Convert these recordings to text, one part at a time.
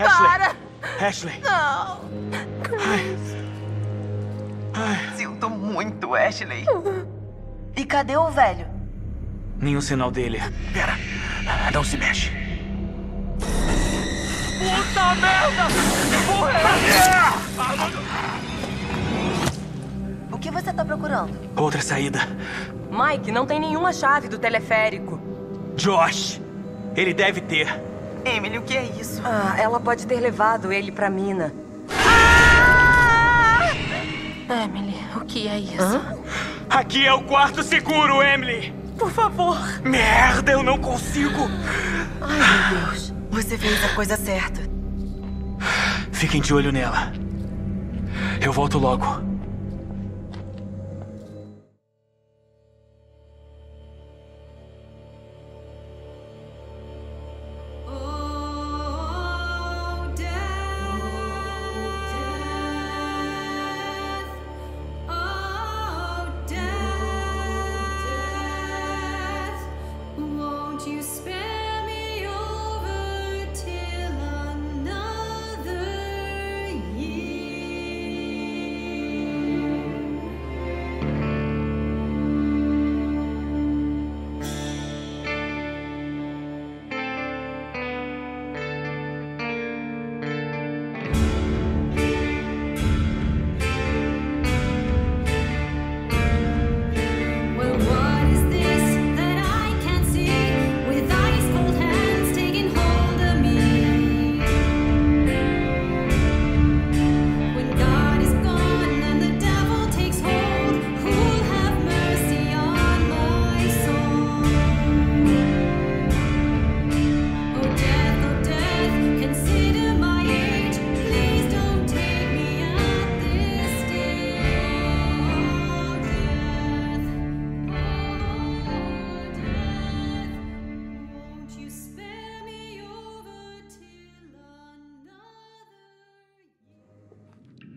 Ashley. Para! Ashley. Não! Sinto muito, Ashley. E cadê o velho? Nenhum sinal dele. Pera. Não se mexe. Puta merda! Porra O que você tá procurando? Outra saída. Mike, não tem nenhuma chave do teleférico. Josh. Ele deve ter. Emily, o que é isso? Ah, ela pode ter levado ele pra mina. Emily, o que é isso? Aqui é o quarto seguro, Emily. Por favor. Merda, eu não consigo. Ai, meu Deus. Você fez a coisa certa. Fiquem de olho nela. Eu volto logo.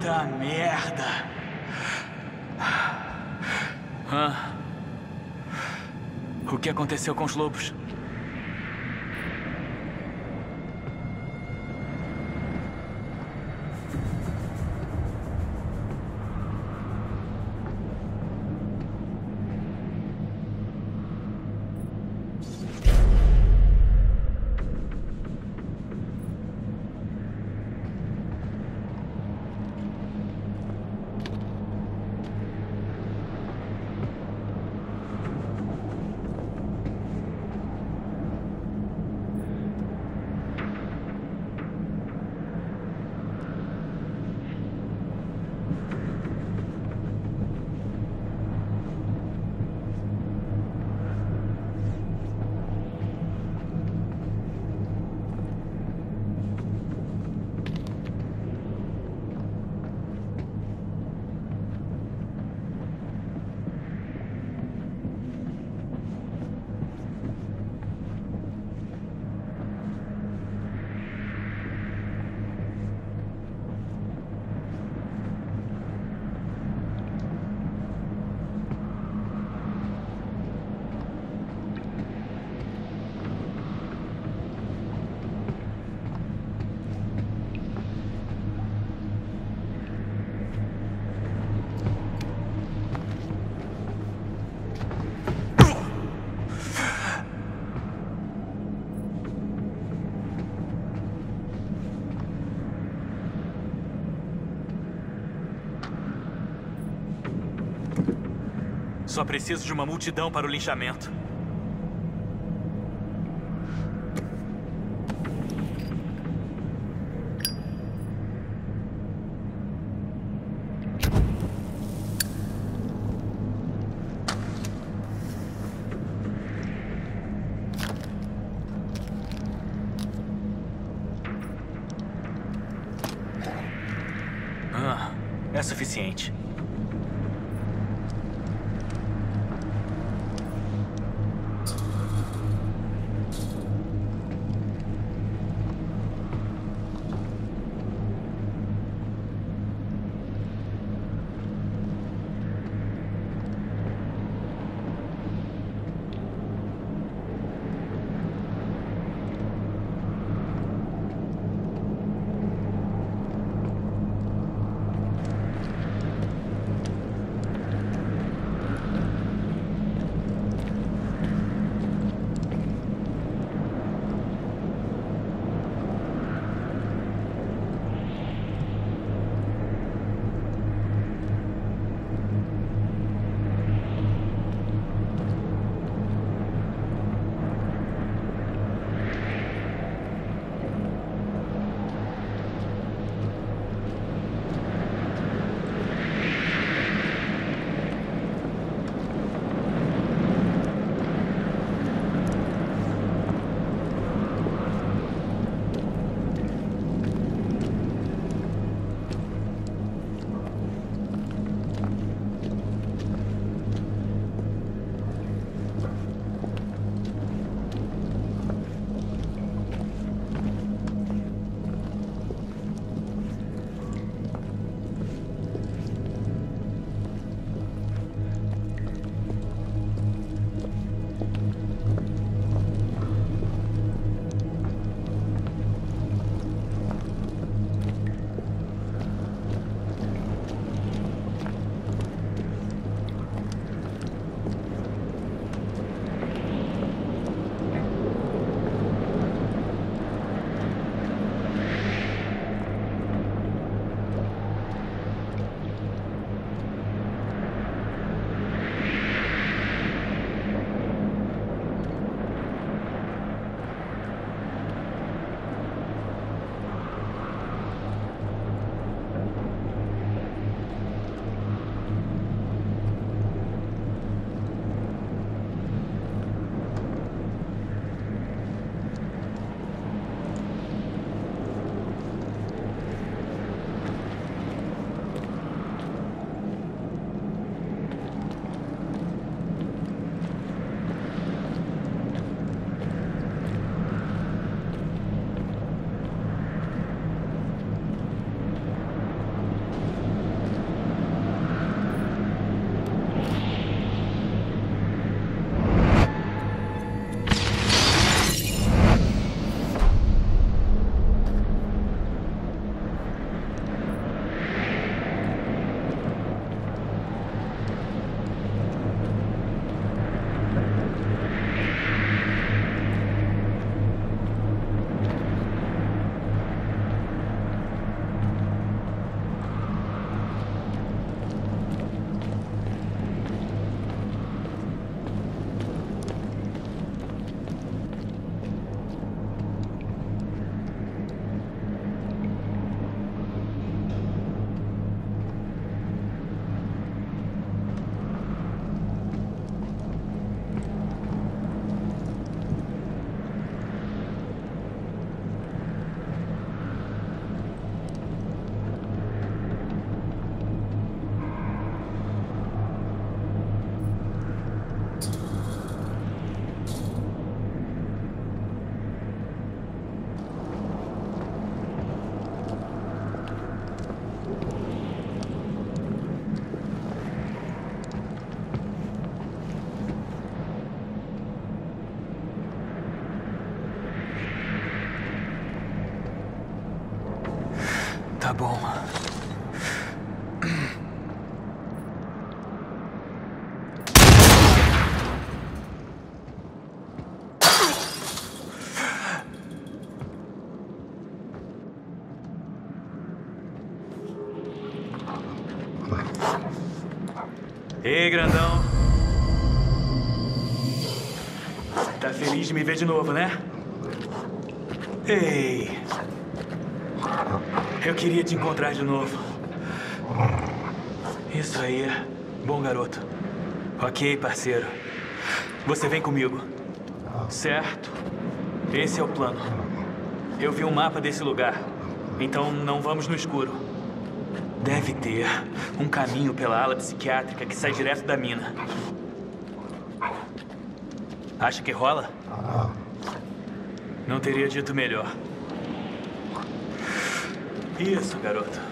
Puta merda. Hã? O que aconteceu com os lobos? Só preciso de uma multidão para o linchamento. Ah, é suficiente. Ei, grandão. Tá feliz de me ver de novo, né? Ei. Eu queria te encontrar de novo. Isso aí. Bom garoto. Ok, parceiro. Você vem comigo. Certo. Esse é o plano. Eu vi um mapa desse lugar. Então não vamos no escuro. Deve ter um caminho pela ala psiquiátrica que sai direto da mina. Acha que rola? Não teria dito melhor. Isso, garoto.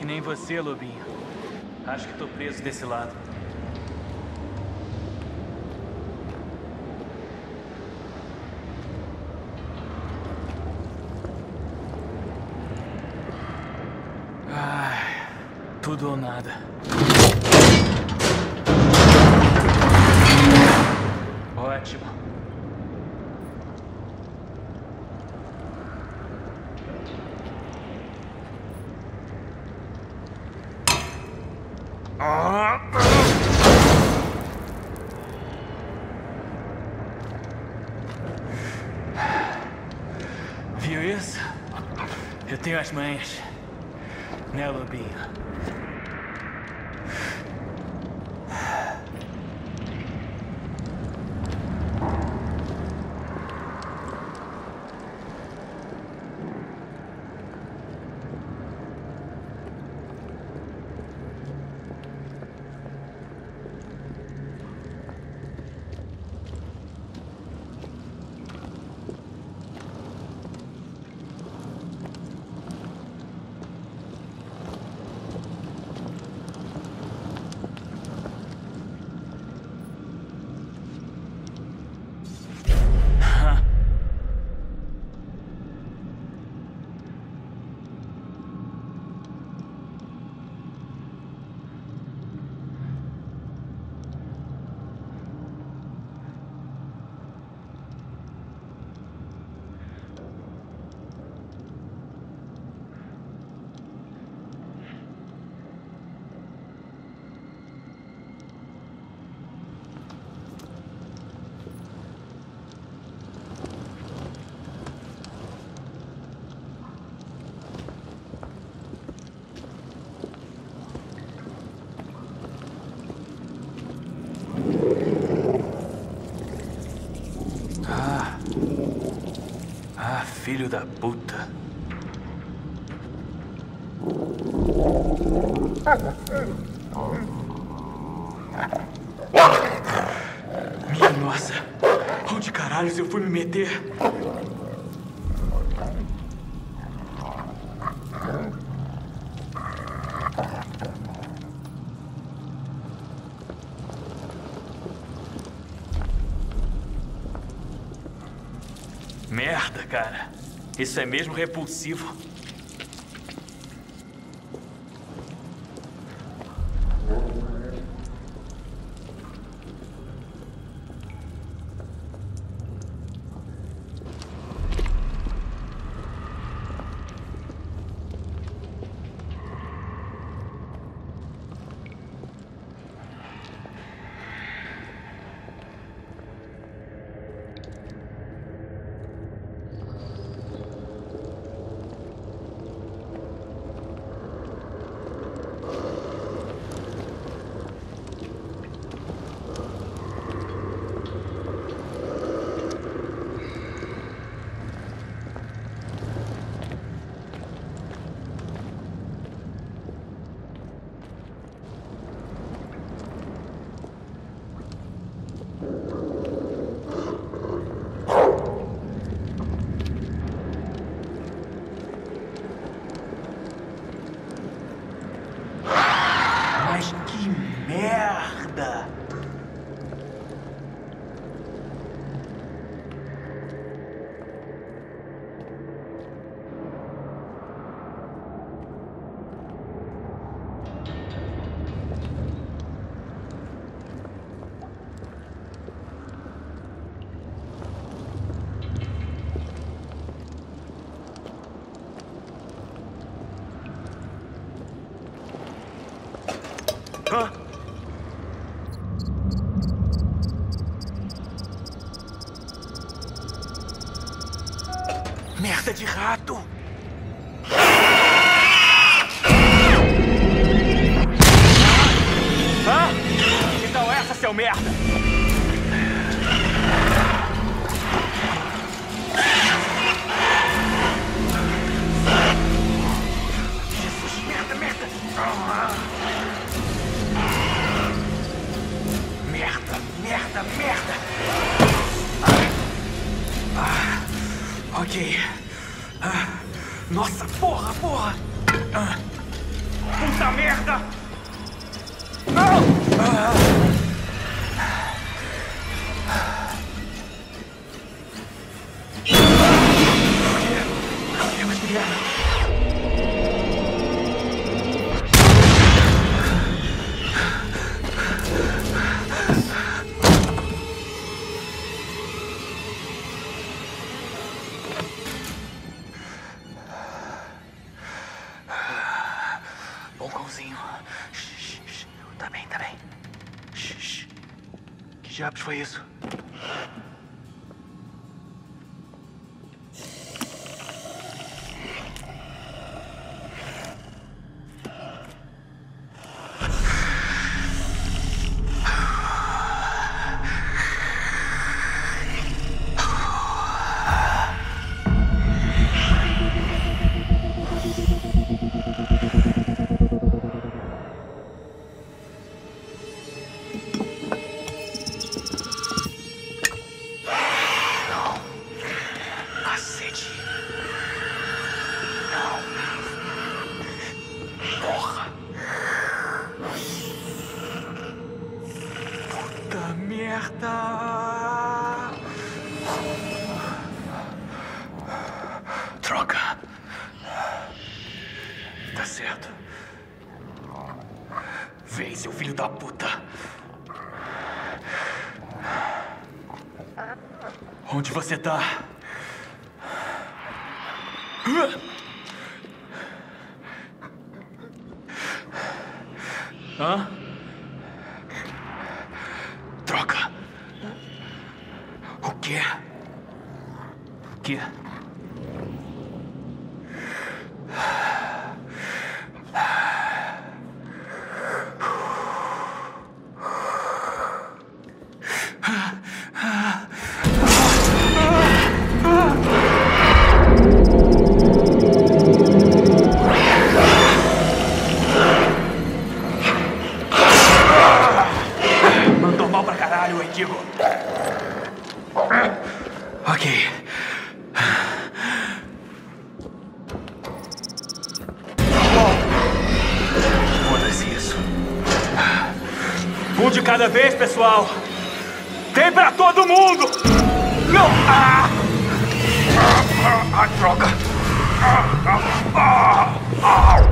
Que nem você, Lobinho. Acho que tô preso desse lado. Ai, tudo ou nada. Ótimo. Viu isso? Eu tenho as manhas. filho da puta. Merda, cara. Isso é mesmo repulsivo. Foi isso. Troca. Tá certo. Vem, seu filho da puta. Onde você tá? Um de cada vez, pessoal. Tem pra todo mundo! Não! Ah! Ah, ah, ah, droga! Ah, ah, ah, ah.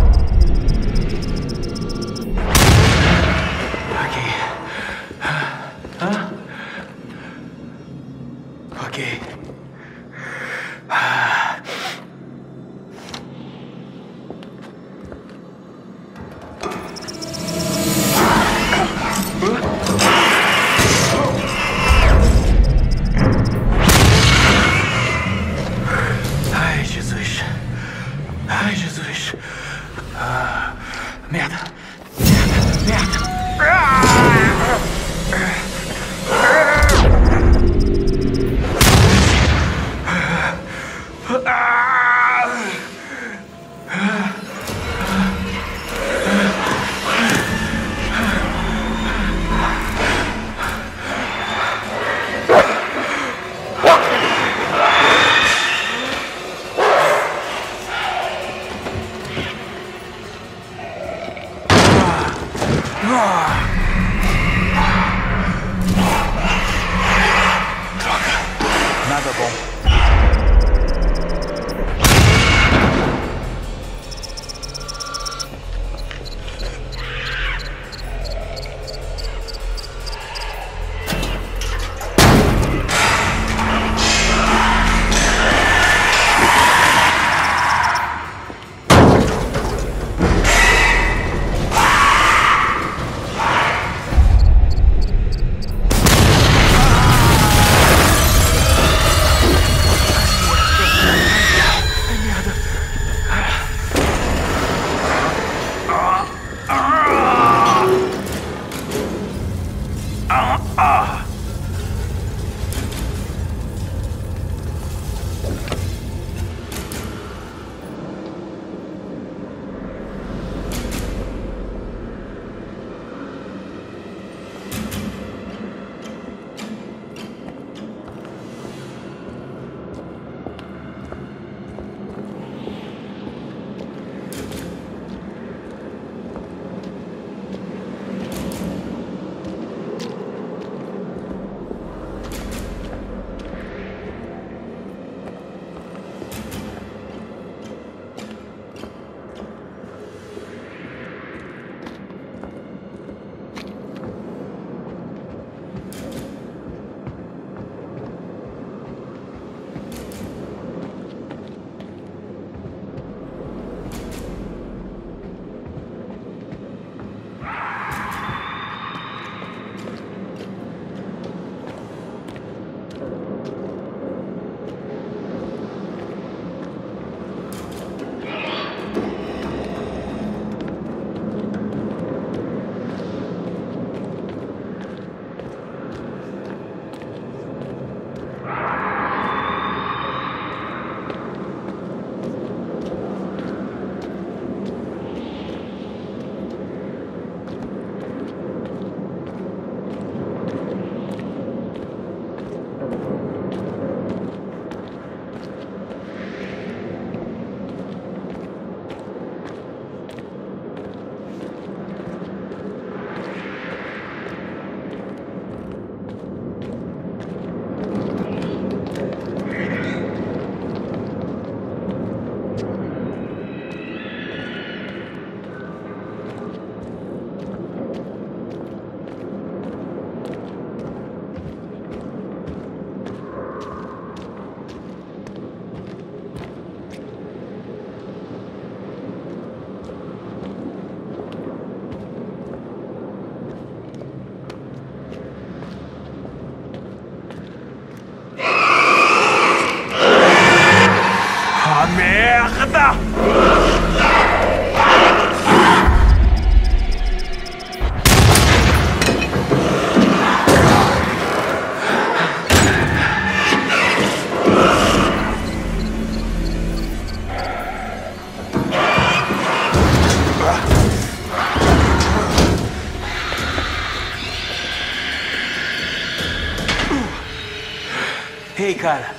Ei, cara.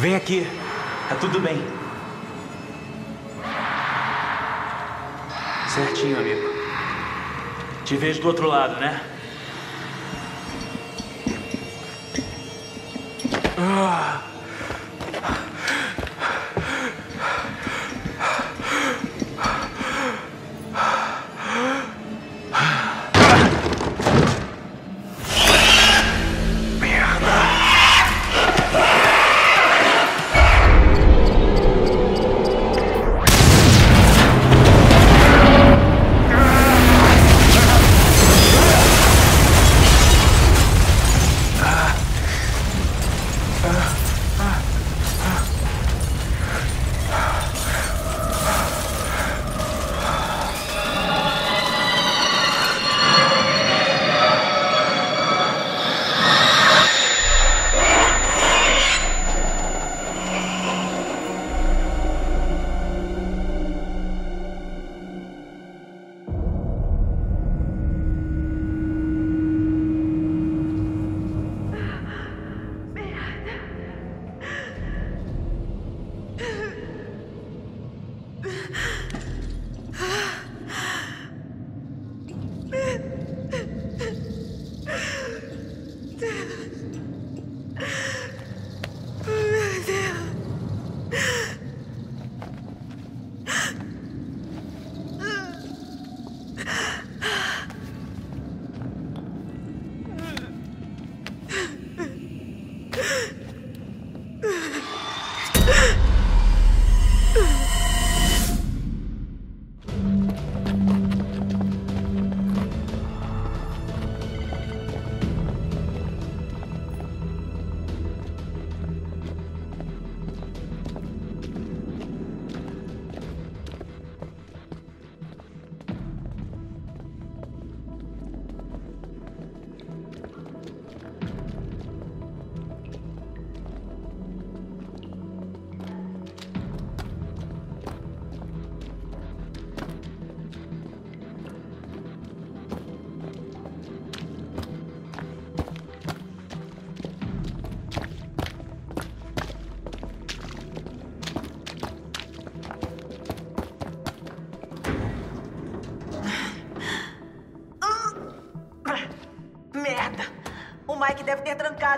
Vem aqui. Tá tudo bem. Certinho, amigo. Te vejo do outro lado, né? Ah.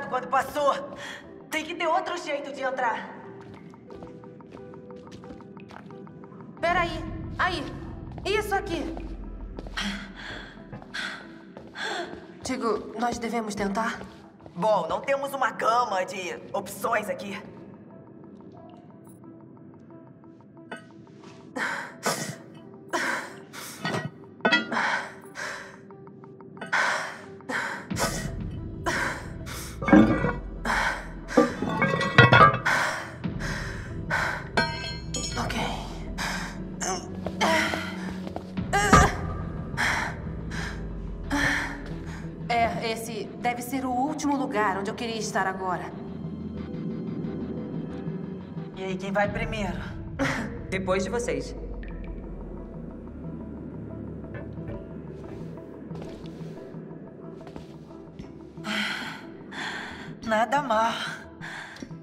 Quando passou. Tem que ter outro jeito de entrar. Peraí. Aí. Isso aqui. Digo, nós devemos tentar? Bom, não temos uma gama de opções aqui. Agora. E aí, quem vai primeiro? Depois de vocês. Nada mal.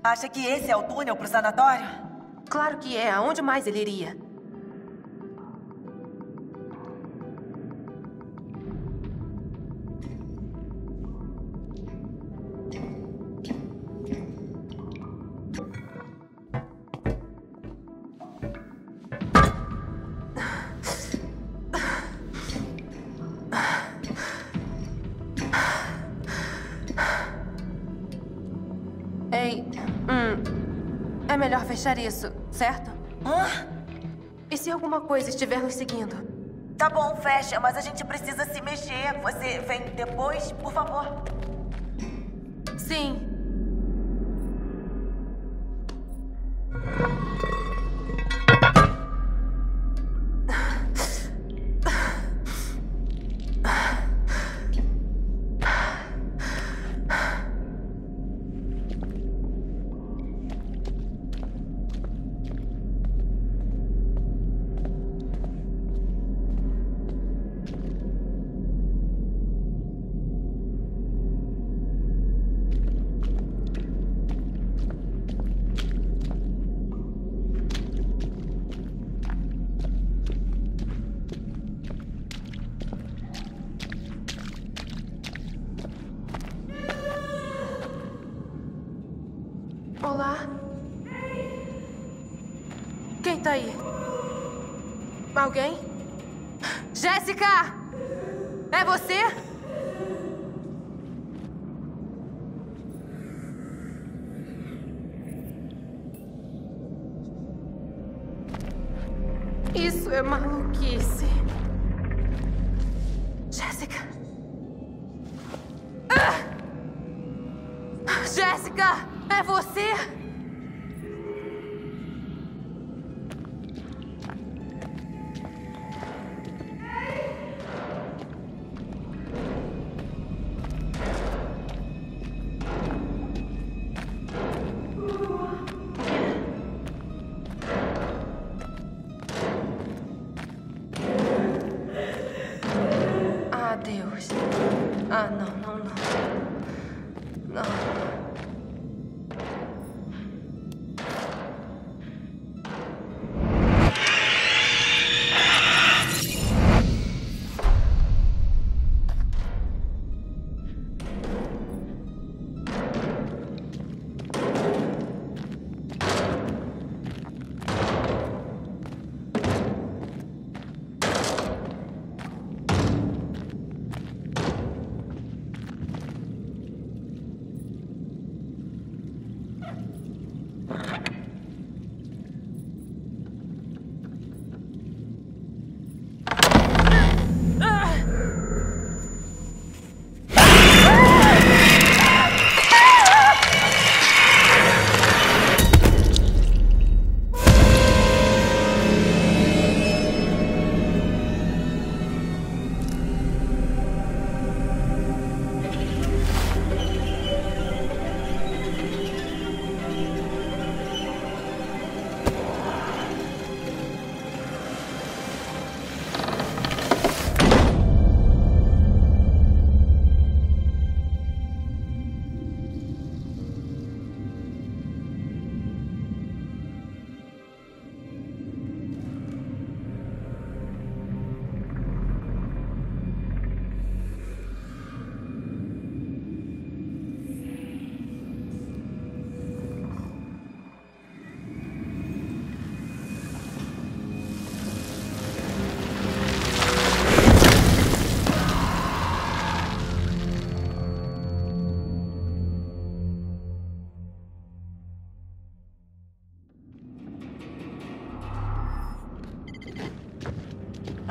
Acha que esse é o túnel pro sanatório? Claro que é. Aonde mais ele iria? Se estiver nos seguindo? Tá bom, fecha, mas a gente precisa se mexer. Você vem depois, por favor? Sim. Alguém? Jéssica! É você?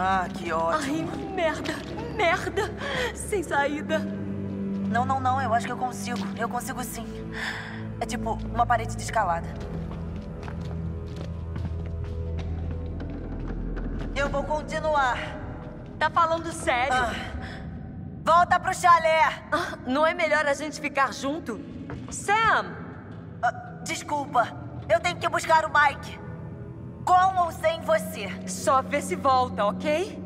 Ah, que ótimo. Ai, merda, merda. Sem saída. Não, não, não. Eu acho que eu consigo. Eu consigo sim. É tipo uma parede de escalada. Eu vou continuar. Tá falando sério? Ah. Volta pro chalé. Ah, não é melhor a gente ficar junto? Sam! Ah, desculpa. Eu tenho que buscar o Mike. Com ou sem você? Só vê se volta, ok?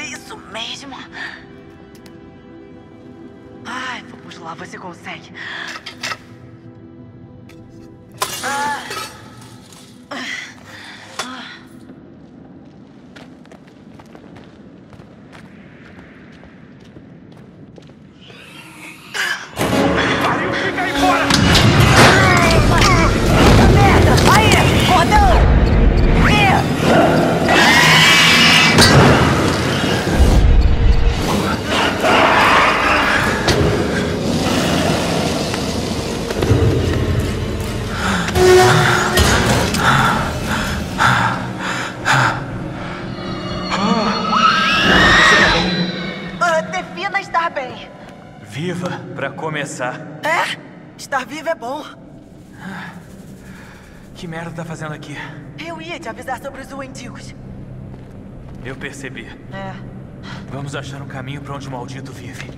Isso mesmo. Ai, vamos lá, você consegue. Avisar sobre os Wendigos. Eu percebi. É. Vamos achar um caminho pra onde o maldito vive.